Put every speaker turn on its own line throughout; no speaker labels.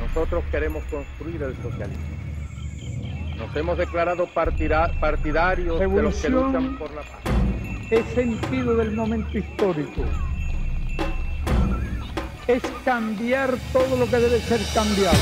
Nosotros queremos construir el socialismo. Nos hemos declarado partidarios de los que luchan por la paz.
Es sentido del momento histórico. Es cambiar todo lo que debe ser cambiado.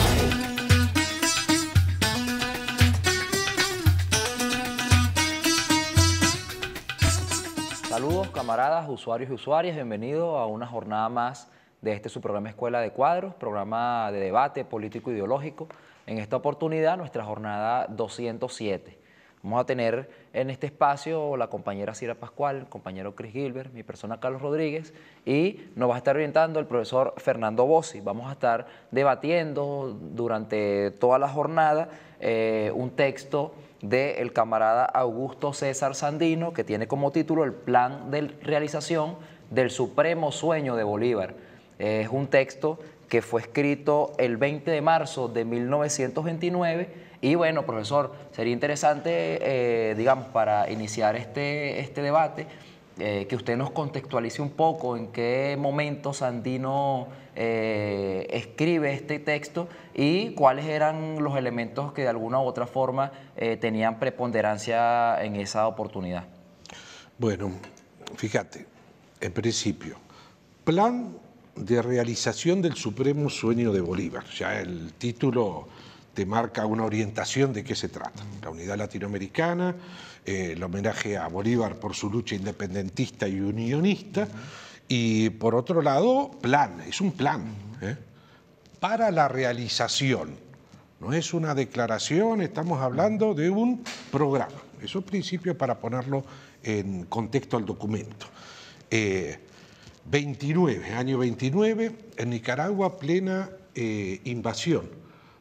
Saludos camaradas, usuarios y usuarias, bienvenidos a una jornada más de este su programa Escuela de Cuadros, programa de debate político ideológico. En esta oportunidad, nuestra jornada 207. Vamos a tener en este espacio la compañera Cira Pascual, el compañero Chris Gilbert, mi persona Carlos Rodríguez y nos va a estar orientando el profesor Fernando Bossi. Vamos a estar debatiendo durante toda la jornada eh, un texto del camarada Augusto César Sandino que tiene como título el Plan de Realización del Supremo Sueño de Bolívar. Es un texto que fue escrito el 20 de marzo de 1929 y bueno, profesor, sería interesante, eh, digamos, para iniciar este, este debate, eh, que usted nos contextualice un poco en qué momento Sandino eh, escribe este texto y cuáles eran los elementos que de alguna u otra forma tenían preponderancia en esa oportunidad.
Bueno, fíjate, en principio, plan de realización del supremo sueño de Bolívar. Ya el título te marca una orientación de qué se trata. La unidad latinoamericana, eh, el homenaje a Bolívar por su lucha independentista y unionista, y por otro lado, plan, es un plan ¿eh? para la realización. No es una declaración, estamos hablando de un programa. Eso es principio para ponerlo en contexto al documento. Eh, 29, año 29, en Nicaragua plena eh, invasión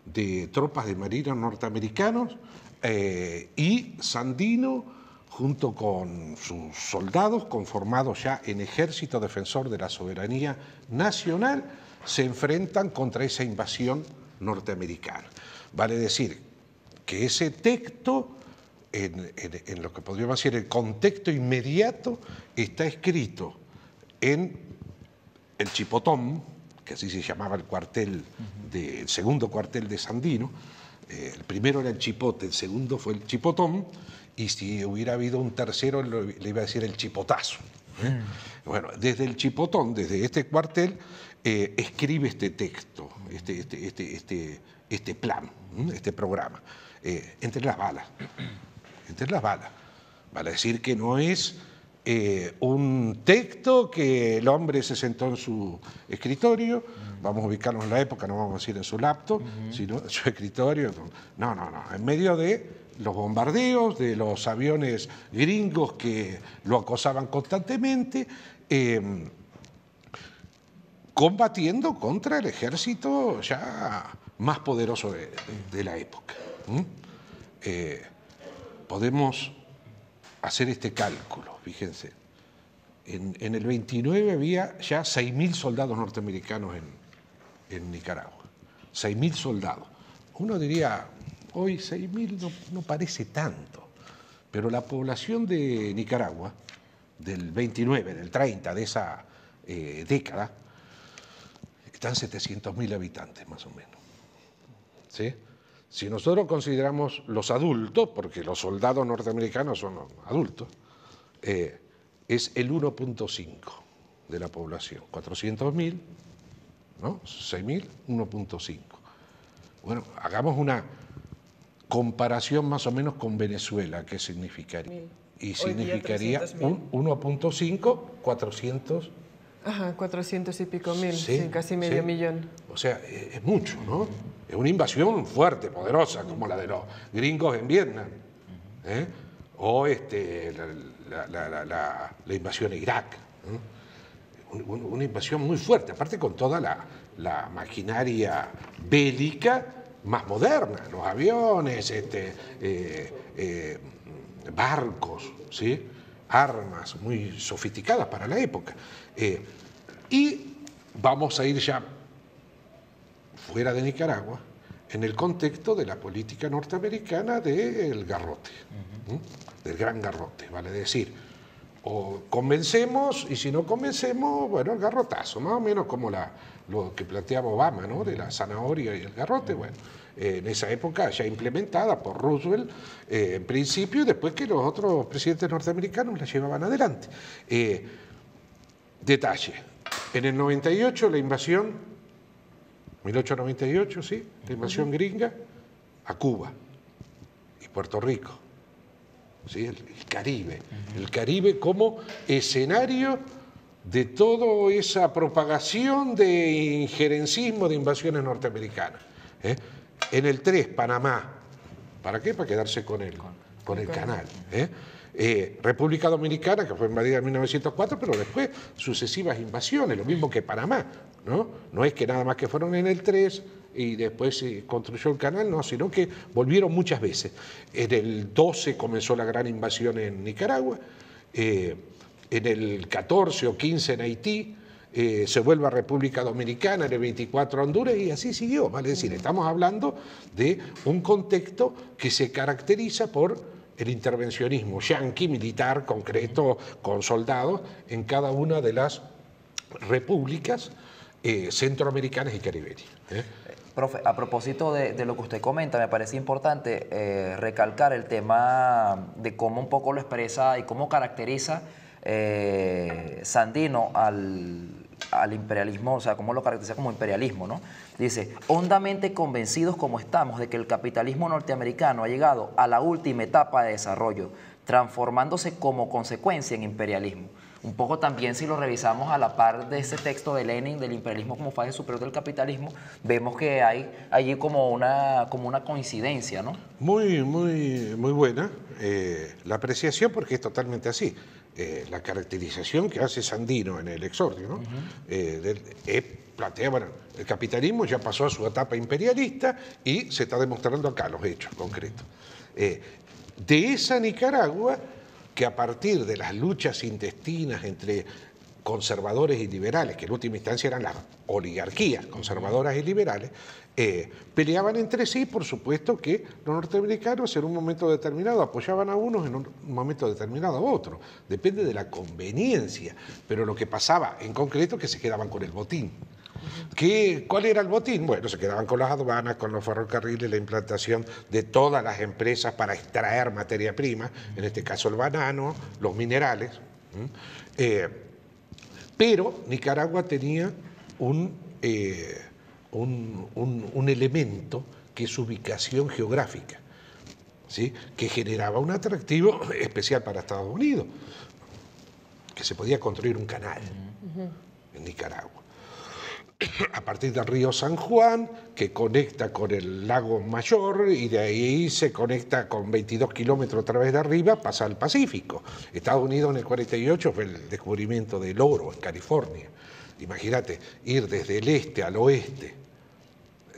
de tropas de marinos norteamericanos eh, y Sandino, junto con sus soldados, conformados ya en Ejército Defensor de la Soberanía Nacional, se enfrentan contra esa invasión norteamericana. Vale decir que ese texto, en, en lo que podríamos decir el contexto inmediato, está escrito en el Chipotón, que así se llamaba el cuartel, de, segundo cuartel de Sandino, eh, el primero era el Chipote, el segundo fue el Chipotón, y si hubiera habido un tercero le iba a decir el Chipotazo. ¿eh? Mm. Bueno, desde el Chipotón, desde este cuartel, eh, escribe este texto, este, este, este, este, este plan, este programa, entre las balas, entre las balas. Vale decir que no es eh, un texto que el hombre se sentó en su escritorio, vamos a ubicarnos en la época, no vamos a decir en su laptop, sino en su escritorio. No, no, no, en medio de los bombardeos, de los aviones gringos que lo acosaban constantemente, em, combatiendo contra el ejército ya más poderoso de, la época. Eh, podemos hacer este cálculo, fíjense. En, el 29 había ya 6.000 soldados norteamericanos en, Nicaragua. 6.000 soldados. Uno diría, hoy 6.000 no, parece tanto, pero la población de Nicaragua, del 29, del 30, de esa eh, década, están 700.000 habitantes más o menos. ¿Sí? Si nosotros consideramos los adultos, porque los soldados norteamericanos son adultos, eh, es el 1.5 de la población. 400.000, ¿no? 6.000, 1.5. Bueno, hagamos una comparación más o menos con Venezuela, ¿qué significaría? Y significaría 1.5, 400
Ajá, 400 y pico mil, sí, casi medio millón.
O sea, e-, es mucho, ¿no? Es una invasión fuerte, poderosa, como la de los gringos en Vietnam. ¿eh? O este, la, invasión a Irak. Una, invasión muy fuerte, aparte con toda la, maquinaria bélica más moderna, los aviones, este, eh, eh, barcos, ¿sí? Armas muy sofisticadas para la época. Eh, y vamos a ir ya fuera de Nicaragua en el contexto de la política norteamericana del garrote, del gran garrote, vale decir, o convencemos y si no convencemos, bueno, el garrotazo, más o menos como la, lo que planteaba Obama, ¿no? De la zanahoria y el garrote, bueno, en esa época ya implementada por Roosevelt eh, en principio y después que los otros presidentes norteamericanos la llevaban adelante. Eh, detalle, en el 98 la invasión, 1898, sí, la invasión gringa a Cuba y Puerto Rico el, Caribe. El Caribe como escenario de toda esa propagación de injerencismo de invasiones norteamericanas. ¿eh? En el 3, Panamá. ¿Para qué? Para quedarse con él, con el canal. ¿eh? Eh, República Dominicana, que fue invadida en 1904, pero después sucesivas invasiones, lo mismo que Panamá. ¿no? no es que nada más que fueron en el 3, y después se construyó el canal, no, sino que volvieron muchas veces. En el 12 comenzó la gran invasión en Nicaragua, eh, en el 14 o 15 en Haití, eh, se vuelve a República Dominicana, en el 24 a Honduras y así siguió. ¿vale? Decir, estamos hablando de un contexto que se caracteriza por el intervencionismo yanqui, militar, concreto, con soldados en cada una de las repúblicas eh, centroamericanas y caribeñas.
Profe, a propósito de, lo que usted comenta, me parece importante eh, recalcar el tema de cómo un poco lo expresa y cómo caracteriza eh, Sandino al, al, imperialismo, o sea, cómo lo caracteriza como imperialismo, ¿no? Dice, hondamente convencidos como estamos de que el capitalismo norteamericano ha llegado a la última etapa de desarrollo, transformándose como consecuencia en imperialismo. Un poco también si lo revisamos a la par de ese texto de Lenin, del imperialismo como fase superior del capitalismo, vemos que hay allí como una, como una coincidencia, ¿no?
Muy, muy, muy buena eh, la apreciación porque es totalmente así. Eh, la caracterización que hace Sandino en el exordio, ¿no? Eh, plantea, bueno, el capitalismo ya pasó a su etapa imperialista y se está demostrando acá los hechos concretos. de esa Nicaragua que a partir de las luchas intestinas entre conservadores y liberales, que en última instancia eran las oligarquías conservadoras y liberales, eh, peleaban entre sí, por supuesto que los norteamericanos en un momento determinado apoyaban a unos, en un momento determinado a otros. Depende de la conveniencia, pero lo que pasaba en concreto es que se quedaban con el botín. ¿Qué, ¿Cuál era el botín? Bueno, se quedaban con las aduanas, con los ferrocarriles, la implantación de todas las empresas para extraer materia prima, en este caso el banano, los minerales. Eh, pero Nicaragua tenía eh, un, un, elemento que es su ubicación geográfica, ¿sí? que generaba un atractivo especial para Estados Unidos, que se podía construir un canal en Nicaragua a partir del río San Juan, que conecta con el lago Mayor y de ahí se conecta con 22 kilómetros a través de arriba, pasa al Pacífico. Estados Unidos en el 48 fue el descubrimiento del oro en California. Imagínate, ir desde el este al oeste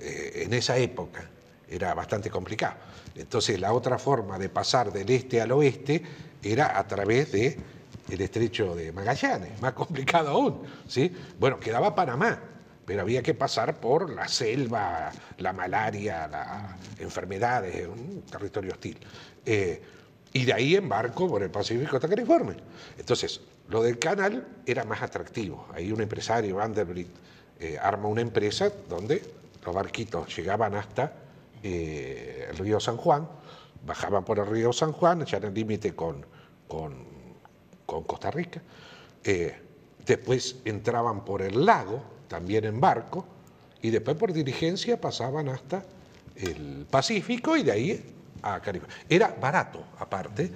eh, en esa época era bastante complicado. Entonces la otra forma de pasar del este al oeste era a través de el estrecho de Magallanes, más complicado aún. ¿sí? Bueno, quedaba Panamá, pero había que pasar por la selva, la malaria, las enfermedades, un territorio hostil. Eh, y de ahí embarco por el Pacífico hasta California. Entonces, lo del canal era más atractivo. Ahí un empresario, Vanderbilt, eh, arma una empresa donde los barquitos llegaban hasta eh, el río San Juan, bajaban por el río San Juan, ya en el límite con, con, con, Costa Rica, después entraban por el lago, también en barco, y después por diligencia pasaban hasta el Pacífico y de ahí a Caribe. Era barato, aparte,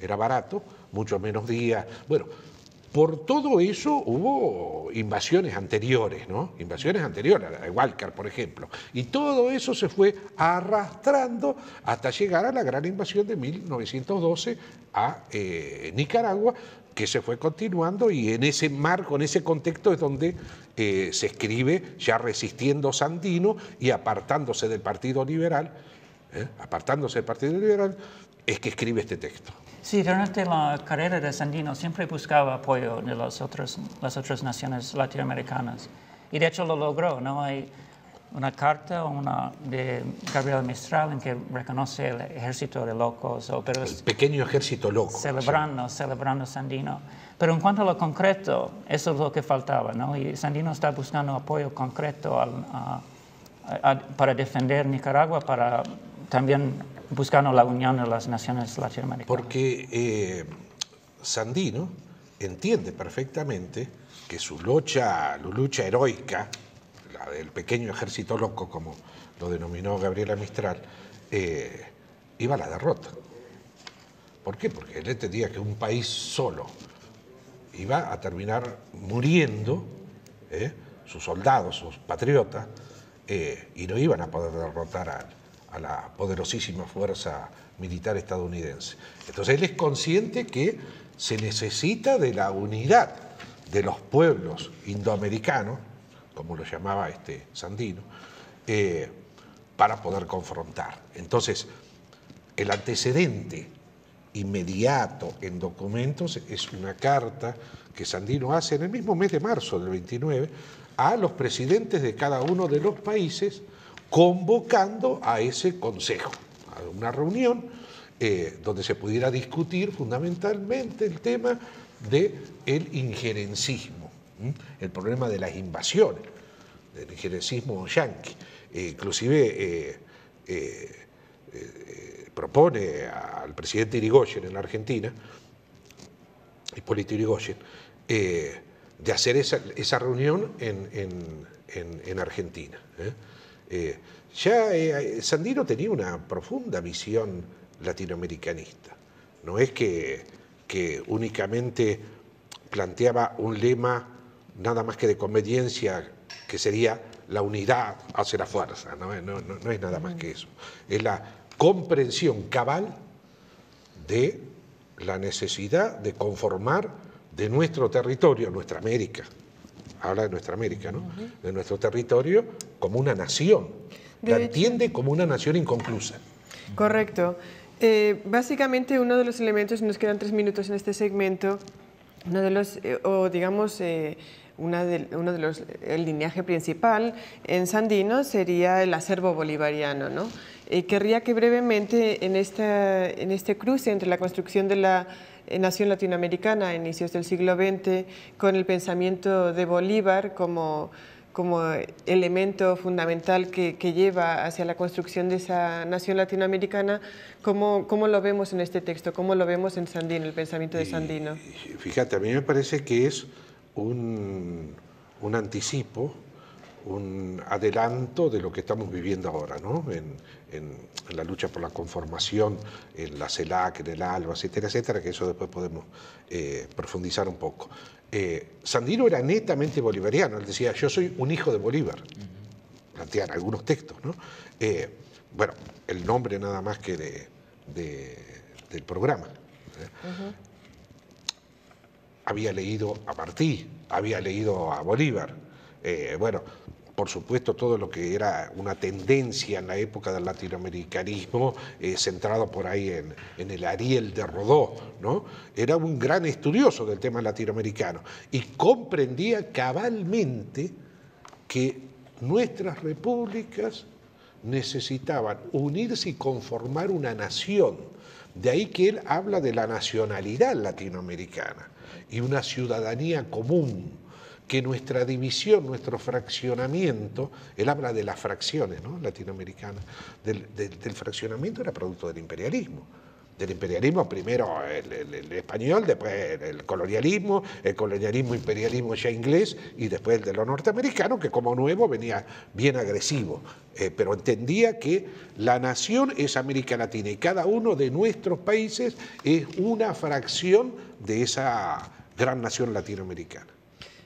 era barato, mucho menos días. Bueno, por todo eso hubo invasiones anteriores, ¿no? Invasiones anteriores, de Walker, por ejemplo. Y todo eso se fue arrastrando hasta llegar a la gran invasión de 1912 a eh, Nicaragua, que se fue continuando y en ese marco, en ese contexto es donde eh, se escribe ya resistiendo Sandino y apartándose del Partido Liberal, ¿eh? apartándose del Partido Liberal, es que escribe este texto.
Sí, durante la carrera de Sandino siempre buscaba apoyo de las otras, las otras naciones latinoamericanas y de hecho lo logró, ¿no? Hay, una carta una de Gabriel Mistral en que reconoce el ejército de locos. O, pero
el pequeño ejército loco.
Celebrando, celebrando Sandino. Pero en cuanto a lo concreto, eso es lo que faltaba, ¿no? Y Sandino está buscando apoyo concreto para defender Nicaragua, para también buscando la unión de las naciones latinoamericanas.
Porque eh, Sandino entiende perfectamente que su lucha, su lucha heroica, la del pequeño ejército loco, como lo denominó Gabriela Mistral, eh, iba a la derrota. ¿Por qué? Porque él entendía que un país solo iba a terminar muriendo, ¿eh? sus soldados, sus patriotas, eh, y no iban a poder derrotar a, a, la poderosísima fuerza militar estadounidense. Entonces él es consciente que se necesita de la unidad de los pueblos indoamericanos, como lo llamaba este Sandino, eh, para poder confrontar. Entonces, el antecedente inmediato en documentos es una carta que Sandino hace en el mismo mes de marzo del 29 a los presidentes de cada uno de los países convocando a ese consejo, a una reunión eh, donde se pudiera discutir fundamentalmente el tema del el injerencismo, el problema de las invasiones, del injerencismo yanqui. Eh, inclusive eh, propone al presidente Irigoyen en la Argentina, Hipólito Irigoyen, de hacer esa, reunión en, Argentina. Ya Sandino tenía una profunda visión latinoamericanista. No es que, que únicamente planteaba un lema nada más que de conveniencia, que sería la unidad hace la fuerza, no, no es nada más que eso. Es la comprensión cabal de la necesidad de conformar de nuestro territorio, nuestra América, habla de nuestra América, ¿no? De nuestro territorio como una nación. la entiende como una nación inconclusa.
Correcto. Eh, básicamente uno de los elementos, nos quedan tres minutos en este segmento, uno de los, eh, o digamos, eh, una de, uno de los, el lineaje principal en Sandino sería el acervo bolivariano. ¿no? querría que brevemente en, esta, en este cruce entre la construcción de la nación latinoamericana a inicios del siglo XX con el pensamiento de Bolívar como como elemento fundamental que, lleva hacia la construcción de esa nación latinoamericana, ¿cómo, ¿cómo, lo vemos en este texto? ¿Cómo lo vemos en Sandino, el pensamiento de Sandino?
fíjate, a mí me parece que es un, un anticipo, un adelanto de lo que estamos viviendo ahora, ¿no? En, en, la lucha por la conformación, en la CELAC, en el ALBA, etcétera, etcétera, que eso después podemos eh, profundizar un poco. Eh, Sandino era netamente bolivariano, él decía, yo soy un hijo de Bolívar, plantean algunos textos, ¿no? Eh, bueno, el nombre nada más que de, del programa. ¿eh? Había leído a Martí, había leído a Bolívar, bueno, por supuesto, todo lo que era una tendencia en la época del latinoamericanismo, eh, centrado por ahí en, el Ariel de Rodó, ¿no? Era un gran estudioso del tema latinoamericano y comprendía cabalmente que nuestras repúblicas necesitaban unirse y conformar una nación. De ahí que él habla de la nacionalidad latinoamericana y una ciudadanía común que nuestra división, nuestro fraccionamiento, él habla de las fracciones ¿no? latinoamericanas, del, fraccionamiento era producto del imperialismo. Del imperialismo, primero el, español, después el colonialismo, el colonialismo, imperialismo ya inglés y después el de lo norteamericano, que como nuevo venía bien agresivo, eh, pero entendía que la nación es América Latina y cada uno de nuestros países es una fracción de esa gran nación latinoamericana.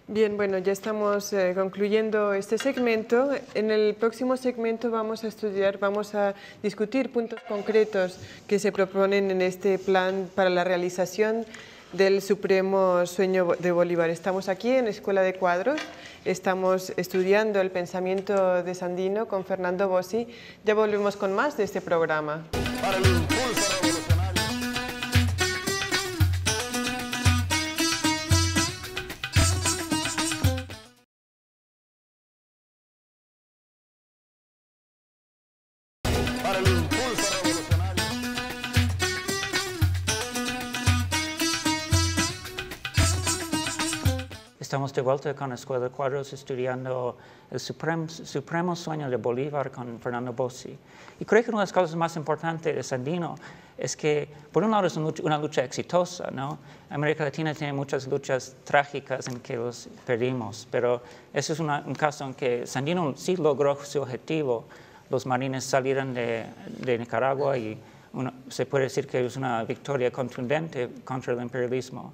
Bien, bueno, ya estamos eh, concluyendo este segmento. En el próximo segmento vamos a estudiar, vamos a discutir puntos concretos que se proponen en este plan para la realización del supremo sueño de Bolívar. Estamos aquí en Escuela de Cuadros, estamos estudiando el pensamiento de Sandino con Fernando Bossi. Ya volvemos con más de este programa.
Estamos de vuelta con la Escuela de Cuadros estudiando el supremo, supremo sueño de Bolívar con Fernando Bossi. Y creo que una de las cosas más importantes de Sandino es que, por un lado, es una lucha, exitosa, ¿no? América Latina tiene muchas luchas trágicas en que los perdimos, pero ese es un caso en que Sandino sí logró su objetivo. Los marines salieron de, de Nicaragua y se puede decir que es una victoria contundente contra el imperialismo.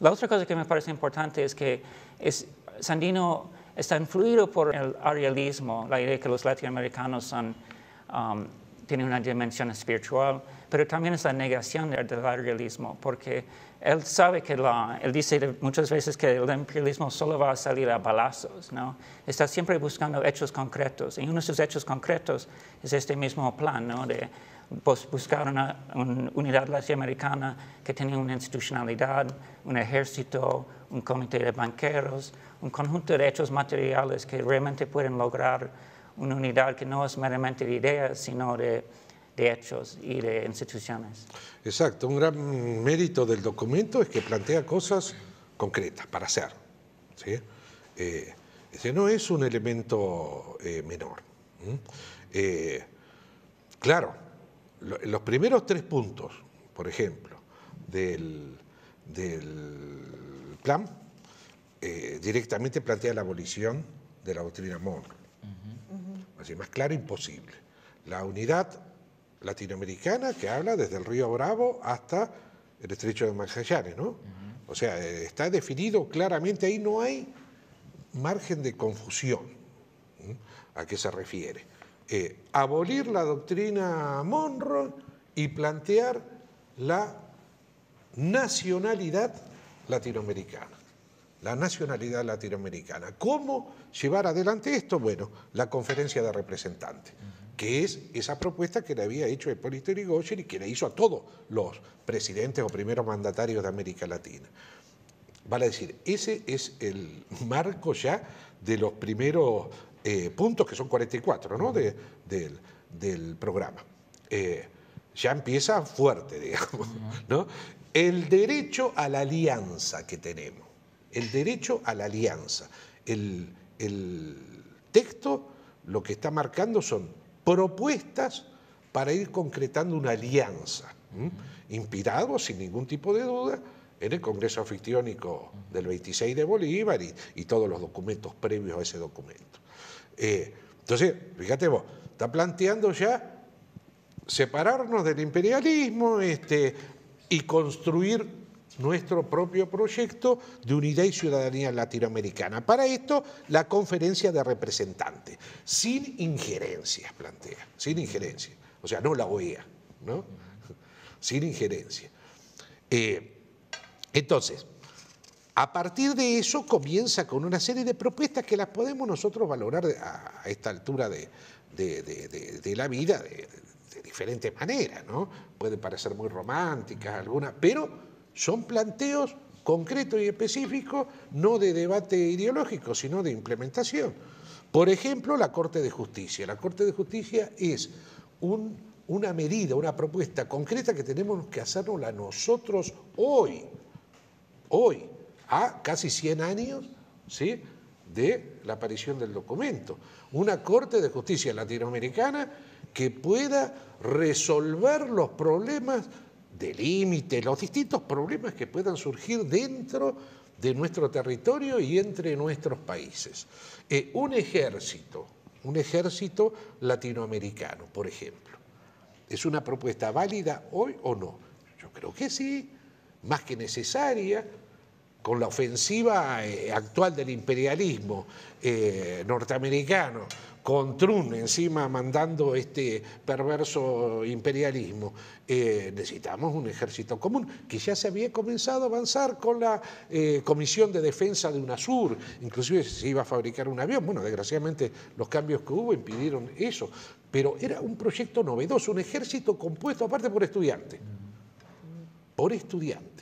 La otra cosa que me parece importante es que es, Sandino está influido por el arialismo, la idea de que los latinoamericanos son, um, tienen una dimensión espiritual, pero también es la negación del, arialismo, porque él sabe que la, él dice muchas veces que el imperialismo solo va a salir a balazos, ¿no? Está siempre buscando hechos concretos, y uno de sus hechos concretos es este mismo plan, ¿no? De buscar una, unidad latinoamericana que tenga una institucionalidad, un ejército, un comité de banqueros, un conjunto de hechos materiales que realmente pueden lograr una unidad que no es meramente de ideas, sino de, de hechos y de instituciones.
Exacto, un gran mérito del documento es que plantea cosas concretas para hacer. ¿sí? Eh, ese no es un elemento eh, menor. Eh, claro, los primeros tres puntos, por ejemplo, del, plan, eh, directamente plantea la abolición de la doctrina Monroe. Así, más claro imposible. La unidad latinoamericana que habla desde el río Bravo hasta el estrecho de Magallanes, ¿no? O sea, eh, está definido claramente, ahí no hay margen de confusión. ¿A qué se refiere? Eh, abolir la doctrina Monroe y plantear la nacionalidad latinoamericana. La nacionalidad latinoamericana. ¿Cómo llevar adelante esto? Bueno, la conferencia de representantes, que es esa propuesta que le había hecho Hipólito Yrigoyen y que le hizo a todos los presidentes o primeros mandatarios de América Latina. Vale decir, ese es el marco ya de los primeros eh, puntos, que son 44 ¿no? del, programa. Eh, ya empieza fuerte, digamos. ¿no? El derecho a la alianza que tenemos, el derecho a la alianza. El, texto lo que está marcando son propuestas para ir concretando una alianza, inspirado sin ningún tipo de duda en el Congreso Anfictiónico del 26 de Bolívar y todos los documentos previos a ese documento. Eh, entonces, fíjate vos, está planteando ya separarnos del imperialismo este, y construir nuestro propio proyecto de unidad y ciudadanía latinoamericana. Para esto, la conferencia de representantes, sin injerencias, plantea, sin injerencia. O sea, no la OEA, ¿no? Sin injerencia. Eh, entonces, a partir de eso comienza con una serie de propuestas que las podemos nosotros valorar a esta altura de, la vida de, diferentes maneras, ¿no? Pueden parecer muy románticas algunas, pero son planteos concretos y específicos, no de debate ideológico, sino de implementación. Por ejemplo, la Corte de Justicia. La Corte de Justicia es una medida, una propuesta concreta que tenemos que hacernos nosotros hoy. Hoy a casi 100 años ¿sí? de la aparición del documento. Una Corte de Justicia latinoamericana que pueda resolver los problemas de límite, los distintos problemas que puedan surgir dentro de nuestro territorio y entre nuestros países. Eh, un ejército, un ejército latinoamericano, por ejemplo, ¿es una propuesta válida hoy o no? Yo creo que sí, más que necesaria, con la ofensiva eh, actual del imperialismo eh, norteamericano, con Trump encima mandando este perverso imperialismo, eh, necesitamos un ejército común, que ya se había comenzado a avanzar con la Comisión de Defensa de UNASUR, inclusive se iba a fabricar un avión, bueno, desgraciadamente los cambios que hubo impidieron eso, pero era un proyecto novedoso, un ejército compuesto aparte por estudiantes, por estudiantes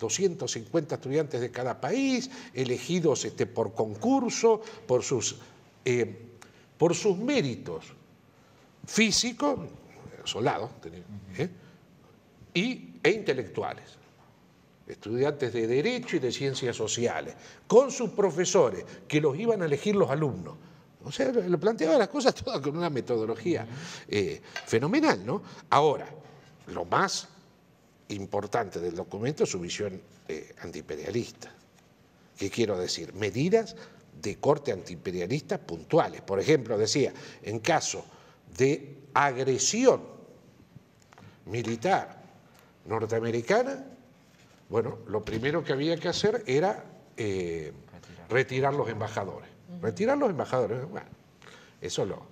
250 estudiantes de cada país, elegidos este, por concurso, por sus, eh, por sus méritos físicos, soldados, ¿eh? y, e intelectuales. estudiantes de Derecho y de Ciencias Sociales, con sus profesores, que los iban a elegir los alumnos. O sea, lo planteaba las cosas todas con una metodología eh, fenomenal, ¿no? Ahora, lo más importante del documento es su visión eh, antiimperialista. ¿Qué quiero decir? Medidas de corte antiimperialista puntuales. Por ejemplo, decía, en caso de agresión militar norteamericana, bueno, lo primero que había que hacer era eh, retirar los embajadores. Retirar los embajadores, bueno, eso lo,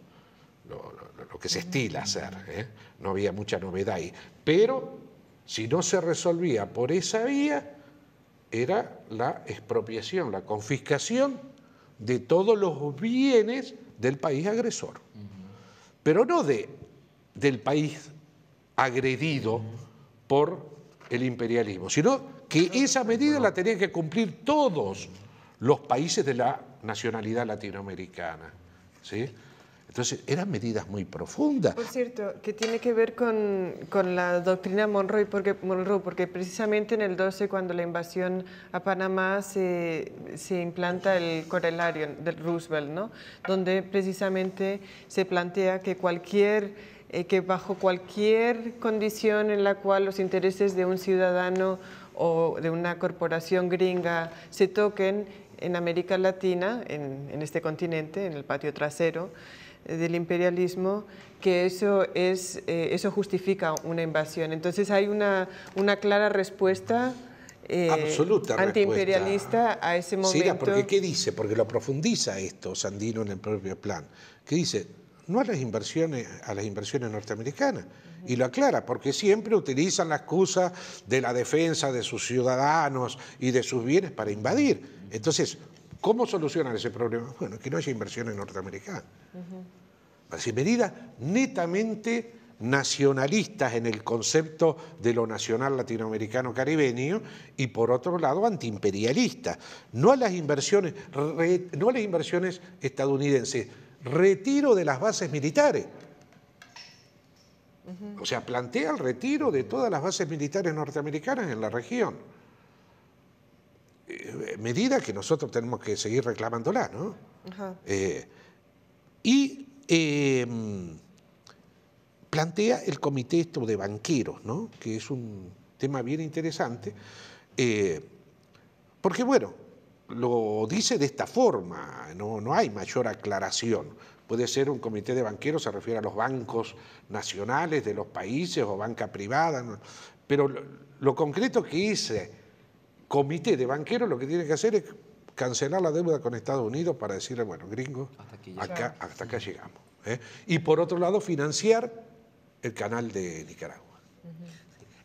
lo, lo, que se estila hacer, ¿eh? no había mucha novedad ahí. Pero si no se resolvía por esa vía, era la expropiación, la confiscación de todos los bienes del país agresor. Pero no de, del país agredido por el imperialismo, sino que esa medida la tenían que cumplir todos los países de la nacionalidad latinoamericana. ¿sí? Entonces, eran medidas muy profundas.
Por cierto, que tiene que ver con, con la doctrina Monroe porque, Monroe, porque precisamente en el 12, cuando la invasión a Panamá, se, se implanta el corelario del Roosevelt, ¿no? donde precisamente se plantea que cualquier eh, que bajo cualquier condición en la cual los intereses de un ciudadano o de una corporación gringa se toquen en América Latina, en, en este continente, en el patio trasero, del imperialismo que eso, es, eh, eso justifica una invasión. Entonces hay una, una clara respuesta
eh,
antiimperialista a ese momento.
Sí, porque ¿qué dice? Porque lo profundiza esto Sandino en el propio plan. ¿Qué dice? No a las inversiones, a las inversiones norteamericanas. Y lo aclara, porque siempre utilizan la excusa de la defensa de sus ciudadanos y de sus bienes para invadir. Entonces, ¿Cómo solucionan ese problema? Bueno, que no haya inversiones norteamericanas. Así, medidas netamente nacionalistas en el concepto de lo nacional latinoamericano caribeño y por otro lado antiimperialistas. No a las inversiones, no a las inversiones estadounidenses, retiro de las bases militares. O sea, plantea el retiro de todas las bases militares norteamericanas en la región. Eh, medida que nosotros tenemos que seguir reclamándola, ¿no? Eh, y em, plantea el comité esto de banqueros, ¿no? Que es un tema bien interesante, eh, porque bueno, lo dice de esta forma, no, no hay mayor aclaración. Puede ser un comité de banqueros, se refiere a los bancos nacionales de los países o banca privada, pero lo, lo concreto que dice comité de banqueros lo que tiene que hacer es cancelar la deuda con Estados Unidos para decirle, bueno, gringo, hasta, acá, hasta acá llegamos. ¿eh? Y por otro lado, financiar el canal de Nicaragua.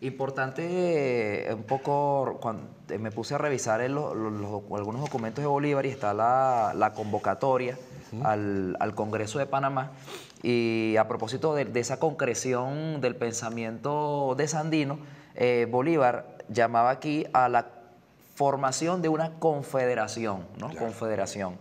Importante, eh, un poco, cuando me puse a revisar algunos documentos de Bolívar y está la, convocatoria al, Congreso de Panamá. Y a propósito de, esa concreción del pensamiento de Sandino, eh, Bolívar llamaba aquí a la formación de una confederación, ¿no? Confederación.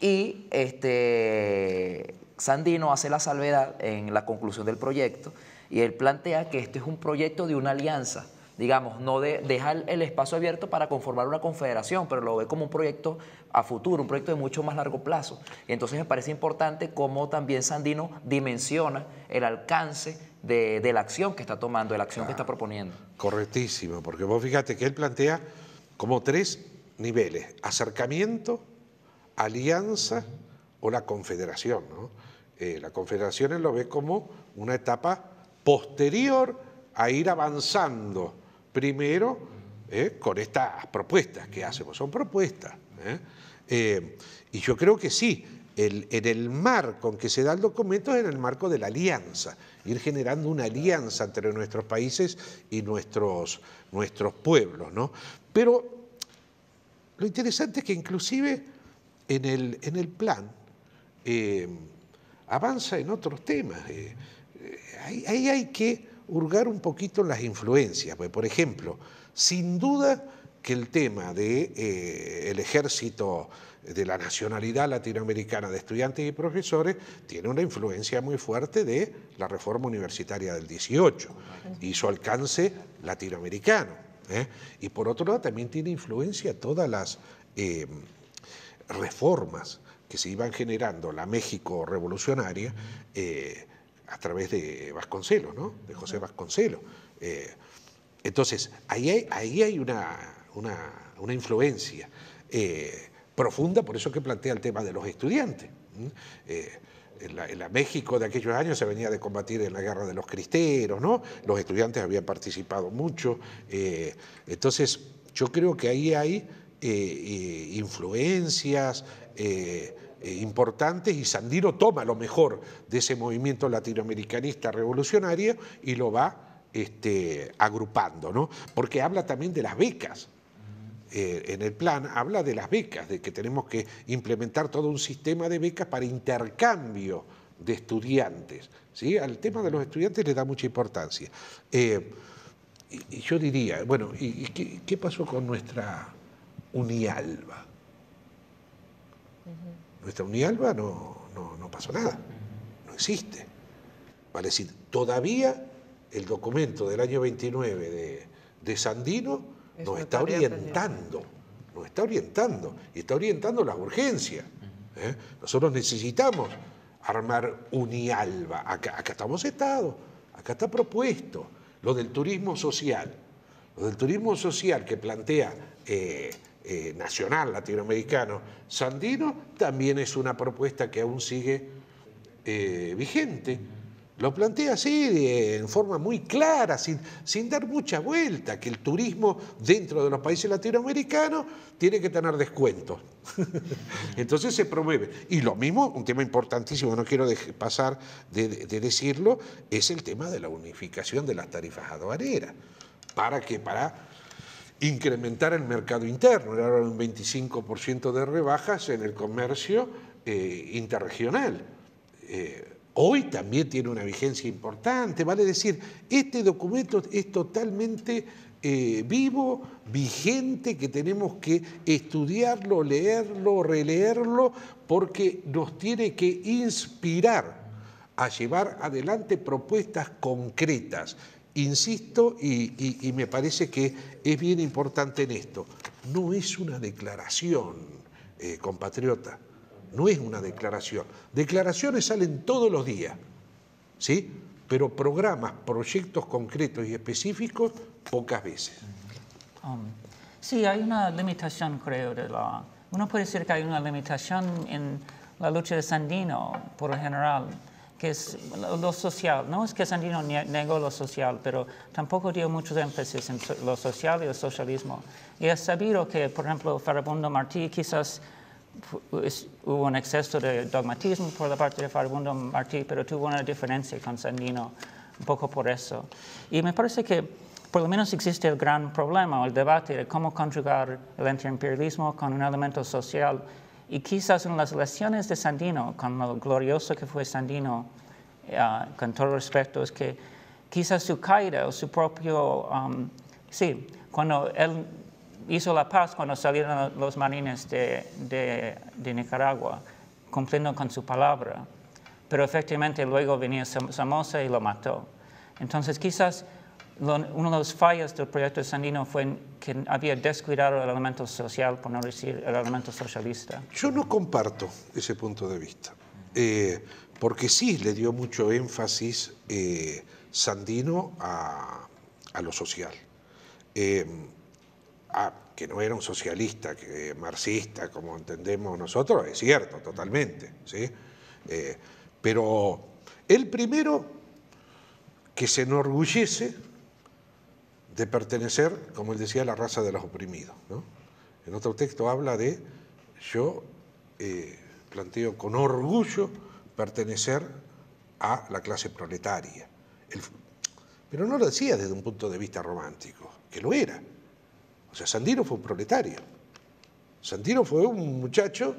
Y este, Sandino hace la salvedad en la conclusión del proyecto y él plantea que este es un proyecto de una alianza, digamos, no de dejar el espacio abierto para conformar una confederación, pero lo ve como un proyecto a futuro, un proyecto de mucho más largo plazo. Y entonces me parece importante cómo también Sandino dimensiona el alcance de, la acción que está tomando, de la acción que está proponiendo.
Correctísimo, porque vos fíjate que él plantea como tres niveles, acercamiento, alianza o la confederación. Eh, la confederación lo ve como una etapa posterior a ir avanzando primero eh, con estas propuestas que hacemos, son propuestas. ¿eh? y yo creo que sí, en el marco en que se da el documento es en el marco de la alianza, ir generando una alianza entre nuestros países y nuestros, nuestros pueblos. ¿no? Pero lo interesante es que inclusive en el, plan eh, avanza en otros temas. Eh, eh, ahí, hay que hurgar un poquito las influencias. Pues, por ejemplo, sin duda que el tema del de, el ejército de la nacionalidad latinoamericana de estudiantes y profesores tiene una influencia muy fuerte de la reforma universitaria del 18 y su alcance latinoamericano. ¿Eh? Y por otro lado también tiene influencia todas las eh, reformas que se iban generando la México revolucionaria eh, a través de Vasconcelos, ¿no? de José Vasconcelos. entonces, ahí hay, ahí hay una, una, influencia profunda, por eso que plantea el tema de los estudiantes en la, México de aquellos años se venía de combatir en la guerra de los cristeros, ¿no? Los estudiantes habían participado mucho. Eh, entonces, yo creo que ahí hay eh, eh, influencias importantes y Sandino toma lo mejor de ese movimiento latinoamericanista revolucionario y lo va este, agrupando, ¿no? Porque habla también de las becas. Eh, en el plan habla de las becas, de que tenemos que implementar todo un sistema de becas para intercambio de estudiantes. ¿sí? Al tema de los estudiantes le da mucha importancia. Eh, y, yo diría, bueno, ¿y, qué, pasó con nuestra Unialba? Nuestra Unialba no, no, pasó nada, no existe. Vale decir, todavía el documento del año 29 de, de Sandino nos está orientando, nos está orientando, y está orientando las urgencias. ¿eh? Nosotros necesitamos armar Unialba. Acá, acá estamos sentados, acá está propuesto lo del turismo social. Lo del turismo social que plantea eh, eh, nacional latinoamericano Sandino también es una propuesta que aún sigue vigente lo plantea así, en forma muy clara, sin, sin, dar mucha vuelta, que el turismo dentro de los países latinoamericanos tiene que tener descuentos. Entonces se promueve. Y lo mismo, un tema importantísimo, no quiero pasar de, decirlo, es el tema de la unificación de las tarifas aduaneras. ¿Para que Para incrementar el mercado interno. Era un 25% de rebajas en el comercio eh, interregional. Eh, hoy también tiene una vigencia importante, vale decir, este documento es totalmente eh, vivo, vigente, que tenemos que estudiarlo, leerlo, releerlo, porque nos tiene que inspirar a llevar adelante propuestas concretas. Insisto, y, me parece que es bien importante en esto, no es una declaración, eh, compatriota no es una declaración. Declaraciones salen todos los días, ¿sí? Pero programas, proyectos concretos y específicos, pocas veces.
Um, sí, hay una limitación, creo, de la... Uno puede decir que hay una limitación en la lucha de Sandino, por general, que es lo social. No es que Sandino negó lo social, pero tampoco dio mucho énfasis en lo social y el socialismo. Y es sabido que, por ejemplo, Farabundo Martí quizás hubo un exceso de dogmatismo por la parte de Farabundo Martí, pero tuvo una diferencia con Sandino, un poco por eso. Y me parece que por lo menos existe el gran problema o el debate de cómo conjugar el antiimperialismo con un elemento social. Y quizás en las lecciones de Sandino, con lo glorioso que fue Sandino, eh, con todo respeto, es que quizás su caída o su propio, um, sí, cuando él hizo la paz cuando salieron los marines de, Nicaragua, cumpliendo con su palabra. Pero efectivamente luego venía Somoza y lo mató. Entonces quizás uno de los fallos del proyecto Sandino fue que había descuidado el elemento social, por no decir el elemento socialista.
Yo no comparto ese punto de vista, eh, porque sí le dio mucho énfasis eh, Sandino a, lo social. Eh, que no era un socialista, que marxista, como entendemos nosotros, es cierto, totalmente. ¿sí? Eh, pero el primero que se enorgullece de pertenecer, como él decía, a la raza de los oprimidos. En otro texto habla de, yo eh, planteo con orgullo pertenecer a la clase proletaria. pero no lo decía desde un punto de vista romántico, que lo era o sea, Sandino fue un proletario. Sandino fue un muchacho,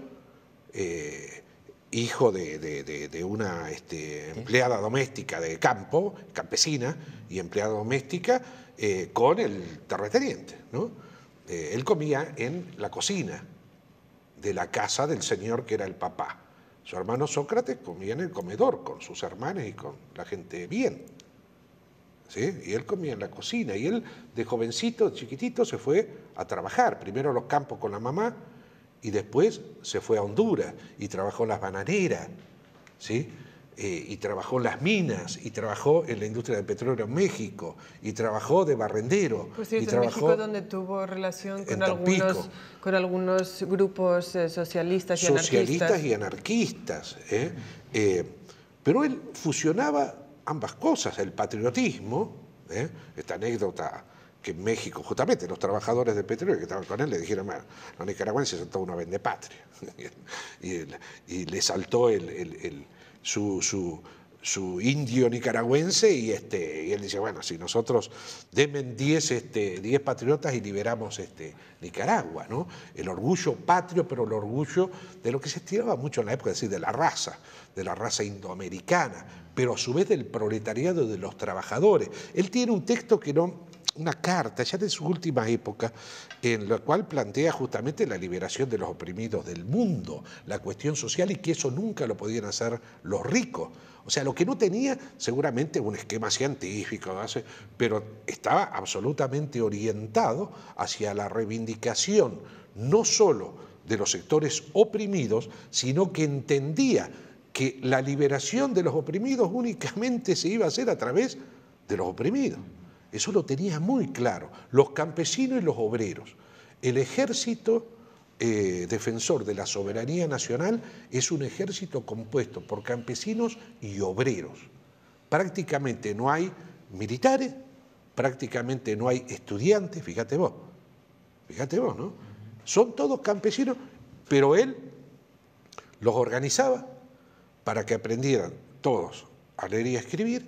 eh, hijo de, una este, empleada doméstica de campo, campesina y empleada doméstica, eh, con el terrateniente. ¿no? Eh, él comía en la cocina de la casa del señor que era el papá. Su hermano Sócrates comía en el comedor con sus hermanos y con la gente bien. ¿Sí? Y él comía en la cocina. Y él, de jovencito, chiquitito, se fue a trabajar. Primero a los campos con la mamá y después se fue a Honduras y trabajó en las bananeras, ¿sí? Eh, y trabajó en las minas, y trabajó en la industria del petróleo en México, y trabajó de barrendero.
Pues
y
sí, en
trabajó
México donde tuvo relación con algunos, con algunos grupos eh, socialistas y
socialistas
anarquistas.
y anarquistas. ¿eh? Eh, pero él fusionaba ambas cosas, el patriotismo, ¿eh? esta anécdota que en México, justamente los trabajadores de petróleo que estaban con él le dijeron, bueno, los nicaragüenses son toda una vendepatria. y, él- y le saltó el, su- su indio nicaragüense y, este, y él dice, bueno, si nosotros demen 10 este, 10 patriotas y liberamos este, Nicaragua, ¿no? El orgullo patrio, pero el orgullo de lo que se estiraba mucho en la época, es decir, de la raza, de la raza indoamericana, pero a su vez del proletariado de los trabajadores. Él tiene un texto que no, una carta ya de su última época, en la cual plantea justamente la liberación de los oprimidos del mundo, la cuestión social y que eso nunca lo podían hacer los ricos. O sea, lo que no tenía seguramente un esquema científico, ¿no? pero estaba absolutamente orientado hacia la reivindicación no solo de los sectores oprimidos, sino que entendía que la liberación de los oprimidos únicamente se iba a hacer a través de los oprimidos. Eso lo tenía muy claro. Los campesinos y los obreros. El ejército eh, defensor de la soberanía nacional es un ejército compuesto por campesinos y obreros. Prácticamente no hay militares, prácticamente no hay estudiantes, fíjate vos, fíjate vos, ¿no? Son todos campesinos, pero él los organizaba para que aprendieran todos a leer y a escribir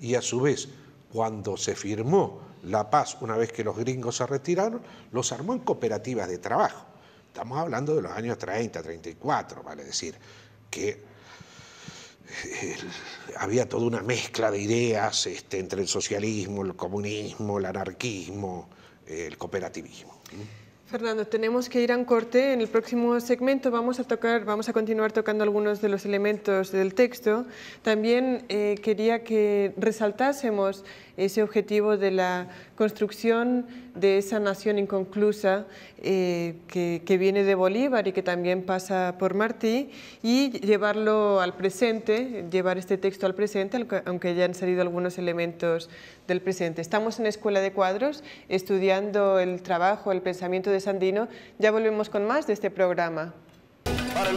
y a su vez cuando se firmó la paz una vez que los gringos se retiraron, los armó en cooperativas de trabajo. Estamos hablando de los años 30, 34, vale decir, que eh, había toda una mezcla de ideas este, entre el socialismo, el comunismo, el anarquismo, el cooperativismo.
Fernando, tenemos que ir a un corte. En el próximo segmento vamos a tocar, vamos a continuar tocando algunos de los elementos del texto. También eh, quería que resaltásemos ese objetivo de la construcción de esa nación inconclusa eh, que, que viene de Bolívar y que también pasa por Martí y llevarlo al presente, llevar este texto al presente, aunque- ya han salido algunos elementos del presente. Estamos en Escuela de Cuadros estudiando el trabajo, el pensamiento de Sandino. Ya volvemos con más de este programa.
Para el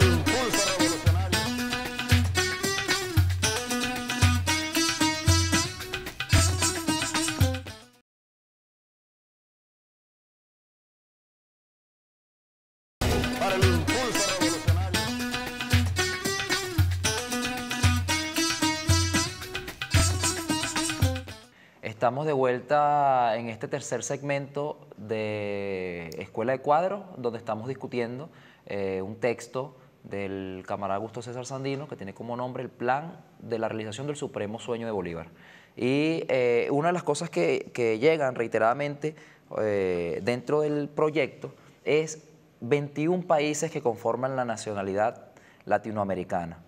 Estamos de vuelta en este tercer segmento de Escuela de Cuadros, donde estamos discutiendo eh, un texto del camarada Augusto César Sandino que tiene como nombre el Plan de la Realización del Supremo Sueño de Bolívar. Y eh, una de las cosas que, que llegan reiteradamente eh, dentro del proyecto es 21 países que conforman la nacionalidad latinoamericana.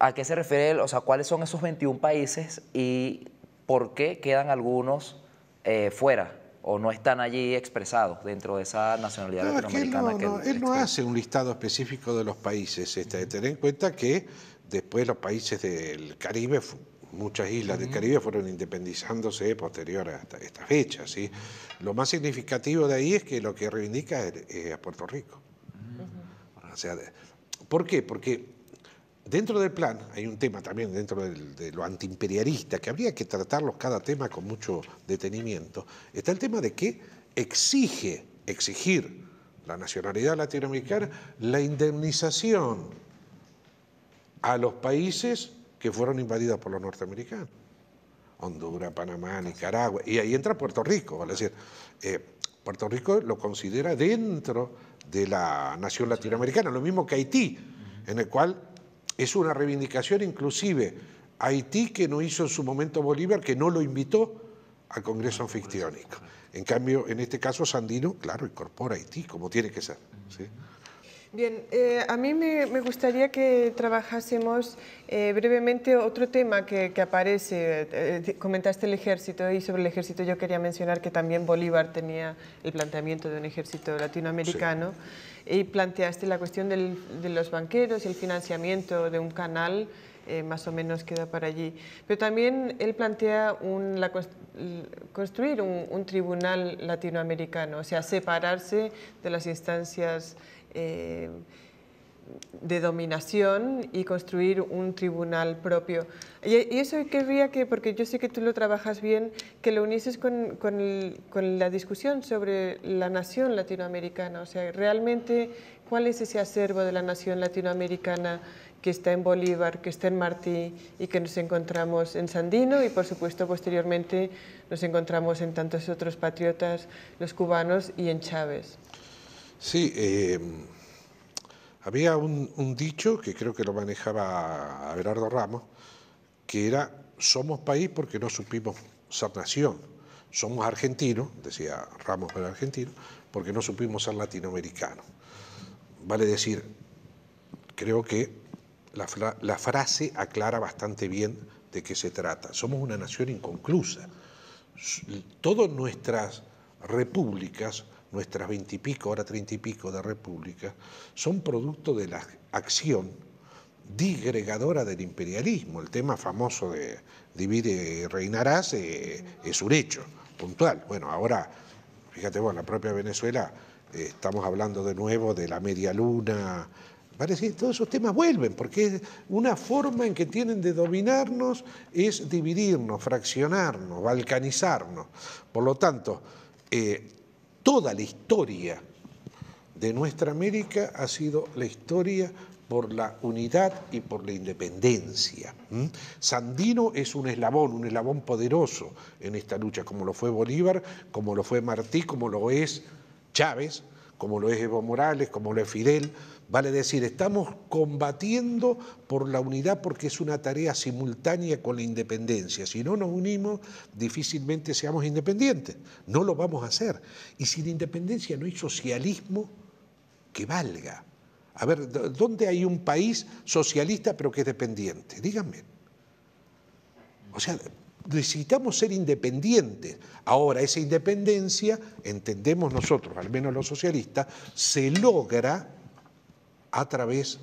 ¿A qué se refiere? O sea, ¿cuáles son esos 21 países y por qué quedan algunos eh, fuera o no están allí expresados dentro de esa nacionalidad
No, es que él
latinoamericana?
no,
que
no, él no hace un listado específico de los países. Este, Tener en cuenta que después los países del Caribe, muchas islas del Caribe fueron independizándose posterior a esta, esta fecha. ¿sí? Lo más significativo de ahí es que lo que reivindica es, es a Puerto Rico. O sea, de- ¿Por qué? Porque dentro del plan hay un tema también dentro de lo antiimperialista, que habría que tratarlos cada tema con mucho detenimiento. Está el tema de que exige, exigir la nacionalidad latinoamericana la indemnización a los países que fueron invadidos por los norteamericanos. Honduras, Panamá, Nicaragua, y ahí entra Puerto Rico, decir, eh, Puerto Rico lo considera dentro de la nación latinoamericana, lo mismo que Haití, en el cual es una reivindicación inclusive Haití que no hizo en su momento Bolívar, que no lo invitó al Congreso Anfictiónico. En cambio, en este caso Sandino, claro, incorpora Haití como tiene que ser. ¿sí?
Bien, eh, a mí me, gustaría que trabajásemos eh, brevemente otro tema que, aparece. Eh, comentaste el ejército y sobre el ejército yo quería mencionar que también Bolívar tenía el planteamiento de un ejército latinoamericano y planteaste la cuestión de los banqueros y el financiamiento de un canal más o menos queda para allí. Pero también él plantea construir un, un, tribunal latinoamericano, o sea, separarse de las instancias eh, de dominación y construir un tribunal propio. Y, eso querría que, porque yo sé que tú lo trabajas bien, que lo unises con, con, la discusión sobre la nación latinoamericana. O sea, realmente, ¿cuál es ese acervo de la nación latinoamericana que está en Bolívar, que está en Martí y que nos encontramos en Sandino y por supuesto posteriormente nos encontramos en tantos otros patriotas, los cubanos y en Chávez.
Sí, eh, había un, dicho que creo que lo manejaba Abelardo Ramos, que era, somos país porque no supimos ser nación. Somos argentinos, decía Ramos era argentino, porque no supimos ser latinoamericanos. Vale decir, creo que la, la frase aclara bastante bien de qué se trata. Somos una nación inconclusa. Todas nuestras repúblicas nuestras veintipico, ahora treinta y pico de república, son producto de la acción digregadora del imperialismo. El tema famoso de divide y reinarás eh, es un hecho puntual. Bueno, ahora, fíjate, bueno, la propia Venezuela, eh, estamos hablando de nuevo de la media luna, Parece todos esos temas vuelven, porque una forma en que tienen de dominarnos es dividirnos, fraccionarnos, balcanizarnos. Por lo tanto, eh, toda la historia de nuestra América ha sido la historia por la unidad y por la independencia. Sandino es un eslabón, un eslabón poderoso en esta lucha, como lo fue Bolívar, como lo fue Martí, como lo es Chávez, como lo es Evo Morales, como lo es Fidel. Vale decir, estamos combatiendo por la unidad porque es una tarea simultánea con la independencia. Si no nos unimos, difícilmente seamos independientes. No lo vamos a hacer. Y sin independencia no hay socialismo que valga. A ver, ¿dónde hay un país socialista pero que es dependiente? Díganme. O sea, necesitamos ser independientes. Ahora, esa independencia, entendemos nosotros, al menos los socialistas, se logra a través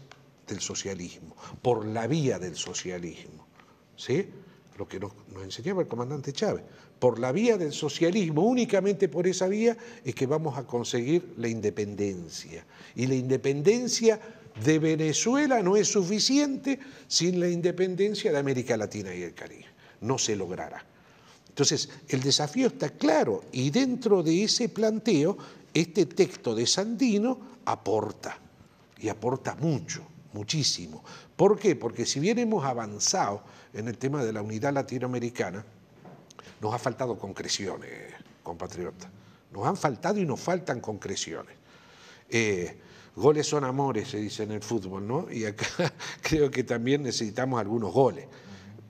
del socialismo, por la vía del socialismo. ¿Sí? Lo que nos, enseñaba el comandante Chávez. Por la vía del socialismo, únicamente por esa vía, es que vamos a conseguir la independencia. Y la independencia de Venezuela no es suficiente sin la independencia de América Latina y el Caribe no se logrará. Entonces, el desafío está claro y dentro de ese planteo, este texto de Sandino aporta, y aporta mucho, muchísimo. ¿Por qué? Porque si bien hemos avanzado en el tema de la unidad latinoamericana, nos ha faltado concreciones, compatriotas. Nos han faltado y nos faltan concreciones. Eh, goles son amores, se dice en el fútbol, ¿no? Y acá creo que también necesitamos algunos goles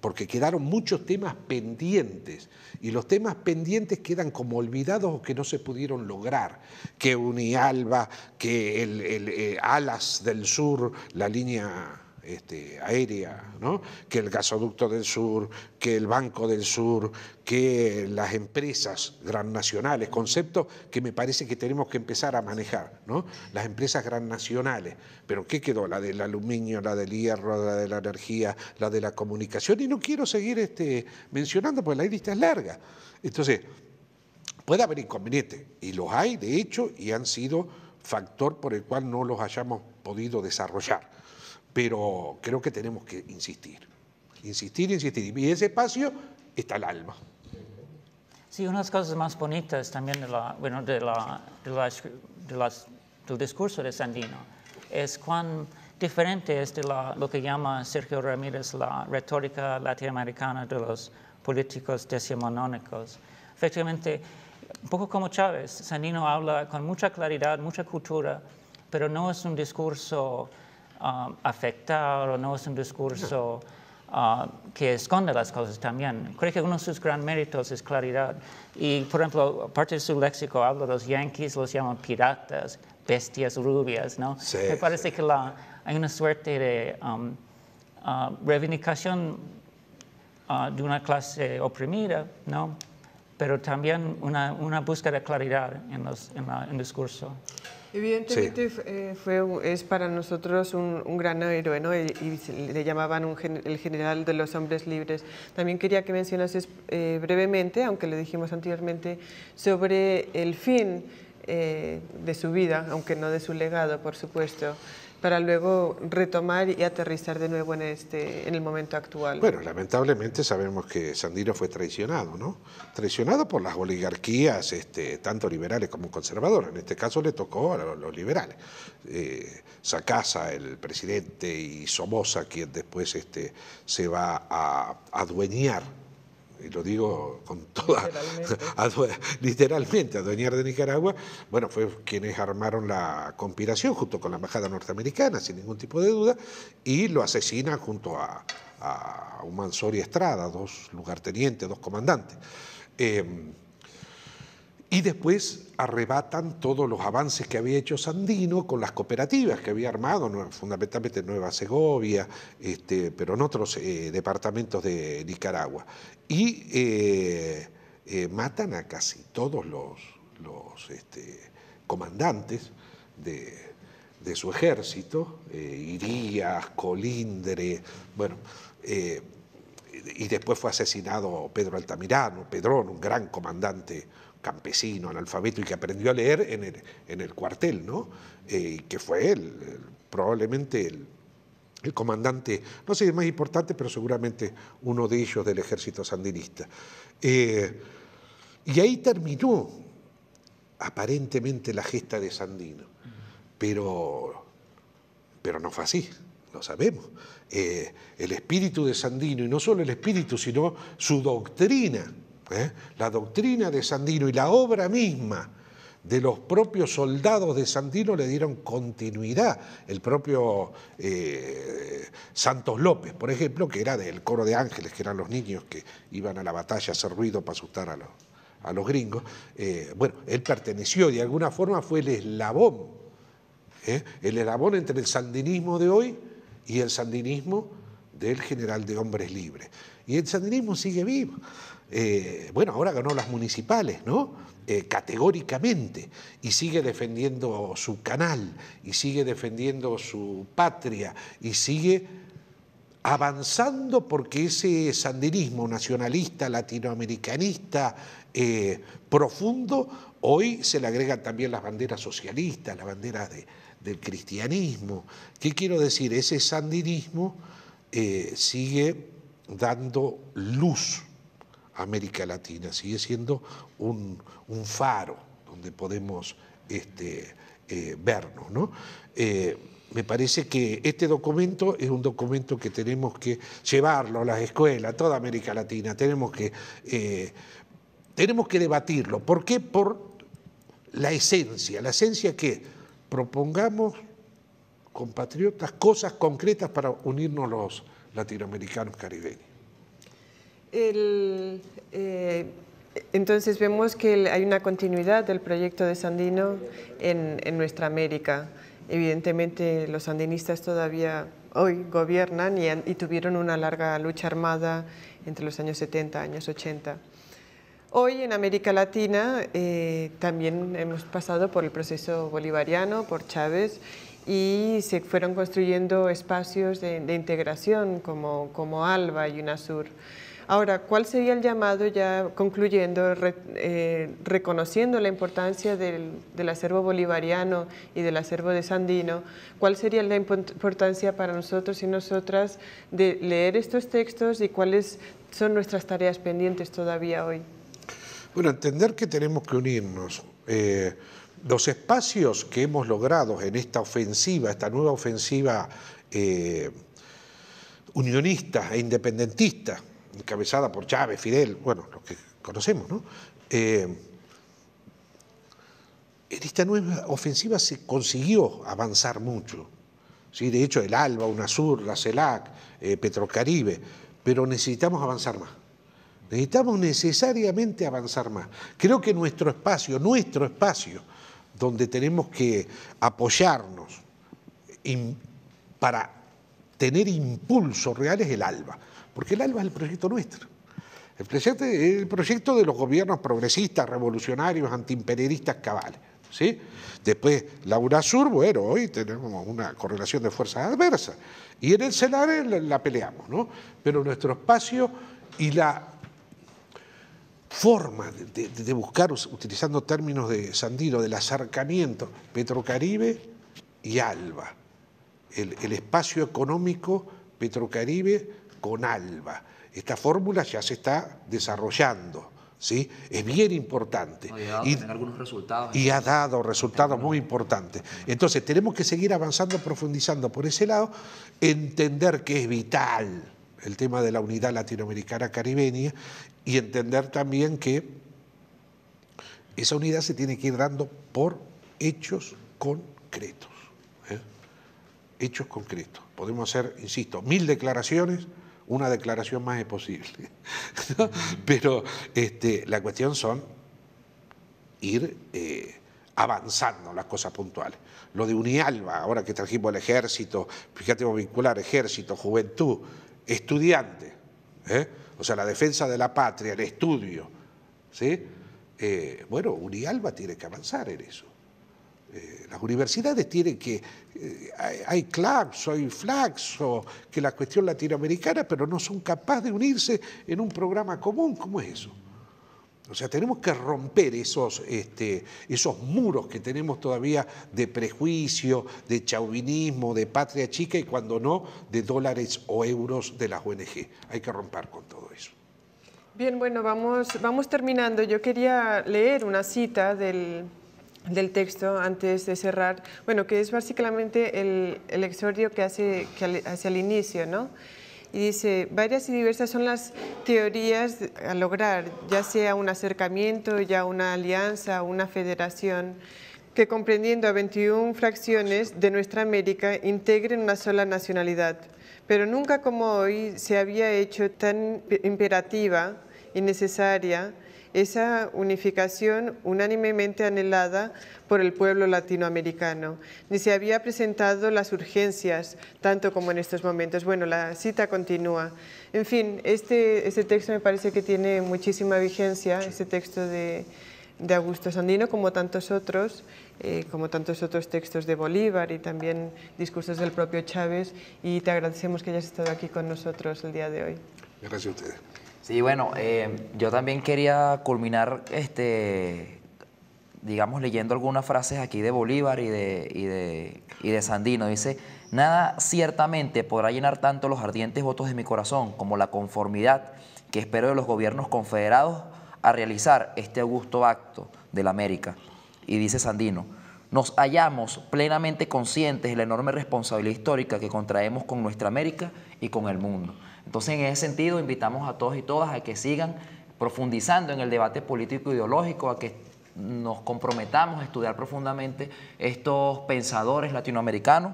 porque quedaron muchos temas pendientes y los temas pendientes quedan como olvidados o que no se pudieron lograr, que Unialba, que el, eh, Alas del Sur, la línea este, aérea, ¿no? que el gasoducto del sur, que el Banco del Sur, que las empresas transnacionales, conceptos que me parece que tenemos que empezar a manejar, ¿no? las empresas transnacionales. Pero ¿qué quedó? La del aluminio, la del hierro, la de la energía, la de la comunicación, y no quiero seguir este, mencionando porque la lista es larga. Entonces, puede haber inconvenientes, y los hay, de hecho, y han sido factor por el cual no los hayamos podido desarrollar pero creo que tenemos que insistir, insistir, insistir. Y ese espacio está el alma.
Sí, una de las cosas más bonitas también de la, bueno, de la, de las, del discurso de Sandino es cuán diferente es de la, lo que llama Sergio Ramírez la retórica latinoamericana de los políticos decimonónicos. Efectivamente, un poco como Chávez, Sandino habla con mucha claridad, mucha cultura, pero no es un discurso Um, afectar o no es un discurso uh, que esconde las cosas también. Creo que uno de sus grandes méritos es claridad. Y, por ejemplo, parte de su léxico habla de los yanquis, los llaman piratas, bestias rubias, ¿no?
Sí,
Me parece que la, hay una suerte de um, uh, reivindicación uh, de una clase oprimida, ¿no? Pero también una, una búsqueda de claridad en, los, en, la- en el discurso.
Evidentemente eh, fue, es para nosotros un, un gran héroe, ¿no? Y, y le llamaban un gen- el general de los hombres libres. También quería que mencionases eh, brevemente, aunque lo dijimos anteriormente, sobre el fin eh, de su vida, aunque no de su legado, por supuesto, para luego retomar y aterrizar de nuevo en, este, en el momento actual.
Bueno, lamentablemente sabemos que Sandino fue traicionado, ¿no? Traicionado por las oligarquías, este, tanto liberales como conservadoras. En este caso le tocó a los, liberales. Eh, Sacasa, el presidente, y Somoza, quien después este, se va a adueñar, y lo digo con toda... literalmente, adueñar de Nicaragua, bueno, fue quienes armaron la conspiración junto con la embajada norteamericana, sin ningún tipo de duda, y lo asesinan junto a, a un Mansouri Estrada, dos lugartenientes, dos comandantes. Eh, y después arrebatan todos los avances que había hecho Sandino con las cooperativas que había armado, fundamentalmente en Nueva Segovia, este, pero en otros eh, departamentos de Nicaragua. Y eh, eh, matan a casi todos los, este, comandantes de, de su ejército, Irías, Colindre, bueno, y después fue asesinado Pedro Altamirano, Pedrón, un gran comandante campesino, analfabeto y que aprendió a leer en el, en el cuartel, ¿no? Eh, que fue el- probablemente el, el comandante, no sé si el más importante, pero seguramente uno de ellos del ejército sandinista. Eh, y ahí terminó aparentemente la gesta de Sandino, pero pero no fue así, lo sabemos. Eh, el espíritu de Sandino, y no solo el espíritu, sino su doctrina, ¿eh? la doctrina de Sandino y la obra misma de los propios soldados de Sandino le dieron continuidad. El propio eh, Santos López, por ejemplo, que era del coro de ángeles, que eran los niños que iban a la batalla a hacer ruido para asustar a los, a los gringos, eh, bueno, él perteneció, de alguna forma fue el eslabón el eslabón entre el sandinismo de hoy y el sandinismo del general de hombres libres. Y el sandinismo sigue vivo. Eh, bueno, ahora ganó las municipales, ¿no? Eh, categóricamente, y sigue defendiendo su canal, y sigue defendiendo su patria, y sigue avanzando porque ese sandinismo nacionalista, latinoamericanista, eh, profundo, hoy se le agregan también las banderas socialistas, las banderas de- del cristianismo. ¿Qué quiero decir? Ese sandinismo sigue dando luz América Latina, sigue siendo un, faro donde podemos este, eh, vernos. ¿no? Eh, me parece que este documento es un documento que tenemos que llevarlo a las escuelas, a toda América Latina, tenemos que, eh, tenemos que debatirlo. ¿Por qué? Por la esencia. ¿La esencia que Propongamos, compatriotas, cosas concretas para unirnos los latinoamericanos caribeños.
El, eh, entonces vemos que hay una continuidad del proyecto de Sandino en, en nuestra América. Evidentemente los sandinistas todavía hoy gobiernan y, y tuvieron una larga lucha armada entre los años 70, años 80. Hoy en América Latina eh, también hemos pasado por el proceso bolivariano, por Chávez, y se fueron construyendo espacios de, de integración como, como ALBA y UNASUR. Ahora, ¿cuál sería el llamado ya concluyendo, eh, reconociendo la importancia del, del acervo bolivariano y del acervo de Sandino? ¿Cuál sería la import- importancia para nosotros y nosotras de leer estos textos y cuáles son nuestras tareas pendientes todavía hoy?
Bueno, entender que tenemos que unirnos. Eh, los espacios que hemos logrado en esta ofensiva, esta nueva ofensiva eh, unionista e independentista, encabezada por Chávez, Fidel, bueno, lo que conocemos, ¿no? Eh, en esta nueva ofensiva se consiguió avanzar mucho. ¿sí? De hecho, el ALBA, UNASUR, la CELAC, eh, Petrocaribe, pero necesitamos avanzar más. Necesitamos necesariamente avanzar más. Creo que nuestro espacio, nuestro espacio donde tenemos que apoyarnos para tener impulso real es el ALBA, porque el ALBA es el proyecto nuestro. El proyecto, el proyecto de los gobiernos progresistas, revolucionarios, antiimperialistas cabales. ¿sí? Después, la UNASUR, bueno, hoy tenemos una correlación de fuerzas adversas. Y en el CELARE la, peleamos, ¿no? Pero nuestro espacio y la forma de, buscar, utilizando términos de Sandino, del acercamiento Petrocaribe y ALBA, el, espacio económico Petrocaribe con ALBA. Esta fórmula ya se está desarrollando. ¿Sí? Es bien importante.
y, algunos resultados.
y ha dado resultados muy importantes. Entonces tenemos que seguir avanzando, profundizando por ese lado, entender que es vital el tema de la unidad latinoamericana caribeña y entender también que esa unidad se tiene que ir dando por hechos concretos hechos concretos. Podemos hacer, insisto, mil declaraciones, una declaración más es posible. Pero este, la cuestión son ir eh, avanzando las cosas puntuales. Lo de Unialba, ahora que trajimos el ejército, fíjate, vamos a vincular ejército, juventud, estudiante, ¿eh? o sea, la defensa de la patria, el estudio. ¿sí? Eh, bueno, Unialba tiene que avanzar en eso. Eh, las universidades tienen que, eh, hay, CLAPS, hay FLAX, o que la cuestión latinoamericana, pero no son capaces de unirse en un programa común. ¿Cómo es eso? O sea, tenemos que romper esos, este, esos muros que tenemos todavía de prejuicio, de chauvinismo, de patria chica y cuando no, de dólares o euros de las ONG. Hay que romper con todo eso.
Bien, bueno, vamos, vamos terminando. Yo quería leer una cita del del texto antes de cerrar, bueno, que es básicamente el, el exordio que hace, que el inicio, ¿no? Y dice, varias y diversas son las teorías a lograr, ya sea un acercamiento, ya una alianza, una federación, que comprendiendo a 21 fracciones de nuestra América integren una sola nacionalidad. Pero nunca como hoy se había hecho tan imperativa y necesaria esa unificación unánimemente anhelada por el pueblo latinoamericano. Ni se había presentado las urgencias, tanto como en estos momentos. Bueno, la cita continúa. En fin, este, este texto me parece que tiene muchísima vigencia, este texto de, de Augusto Sandino, como tantos otros, eh, como tantos otros textos de Bolívar y también discursos del propio Chávez, y te agradecemos que hayas estado aquí con nosotros el día de hoy.
Gracias a ustedes.
Sí, bueno, eh, yo también quería culminar, este, digamos, leyendo algunas frases aquí de Bolívar y de, y de, y de Sandino. Dice, nada ciertamente podrá llenar tanto los ardientes votos de mi corazón como la conformidad que espero de los gobiernos confederados a realizar este augusto acto de la América. Y dice Sandino, nos hallamos plenamente conscientes de la enorme responsabilidad histórica que contraemos con nuestra América y con el mundo. Entonces, en ese sentido, invitamos a todos y todas a que sigan profundizando en el debate político ideológico, a que nos comprometamos a estudiar profundamente estos pensadores latinoamericanos.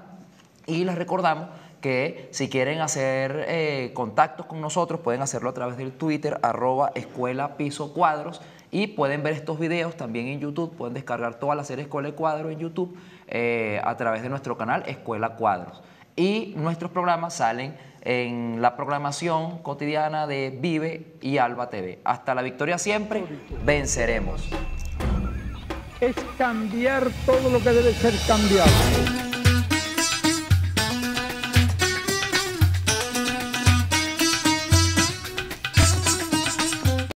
Y les recordamos que si quieren hacer eh, contactos con nosotros pueden hacerlo a través del Twitter arroba piso cuadros. Y pueden ver estos videos también en YouTube, pueden descargar toda la serie Escuela de Cuadros en YouTube eh, a través de nuestro canal Escuela Cuadros. Y nuestros programas salen en la programación cotidiana de Vive y Alba TV. Hasta la victoria siempre, venceremos.
Es cambiar todo lo que debe ser cambiado